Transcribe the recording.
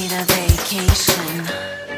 need a vacation.